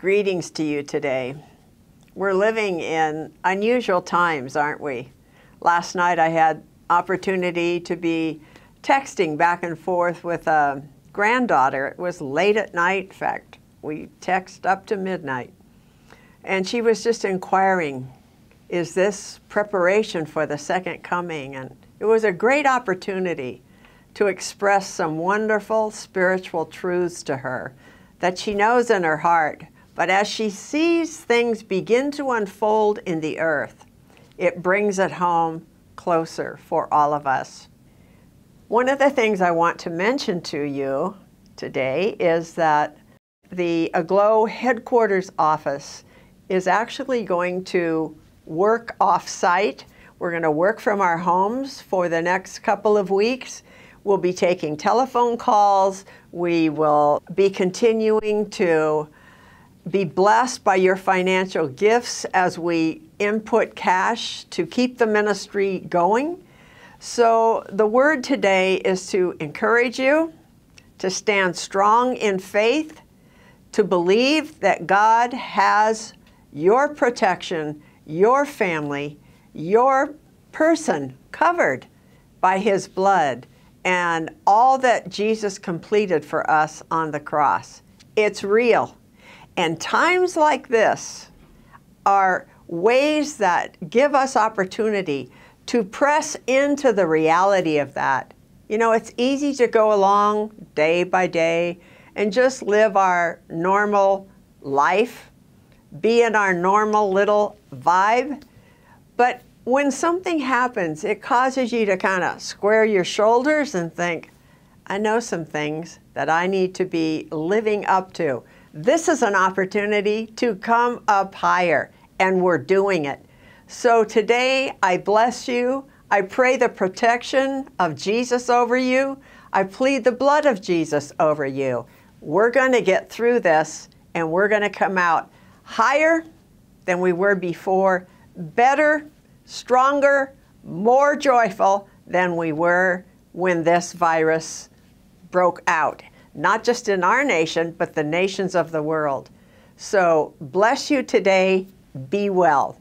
Greetings to you today. We're living in unusual times, aren't we? Last night I had opportunity to be texting back and forth with a granddaughter. It was late at night, in fact, we text up to midnight. And she was just inquiring, is this preparation for the second coming? And it was a great opportunity to express some wonderful spiritual truths to her that she knows in her heart. But as she sees things begin to unfold in the earth, it brings it home closer for all of us. One of the things I want to mention to you today is that the Aglow headquarters office is actually going to work off-site. We're going to work from our homes for the next couple of weeks. We'll be taking telephone calls. We will be continuing to be blessed by your financial gifts as we input cash to keep the ministry going. So, the word today is to encourage you to stand strong in faith, to believe that God has your protection, your family, your person covered by His blood and all that Jesus completed for us on the cross. It's real. And times like this are ways that give us opportunity to press into the reality of that. You know, it's easy to go along day by day and just live our normal life, be in our normal little vibe. But when something happens, it causes you to kind of square your shoulders and think, I know some things that I need to be living up to. This is an opportunity to come up higher, and we're doing it. So today, I bless you. I pray the protection of Jesus over you. I plead the blood of Jesus over you. We're going to get through this and we're going to come out higher than we were before, better, stronger, more joyful than we were when this virus broke out, not just in our nation, but the nations of the world. So bless you today. Be well.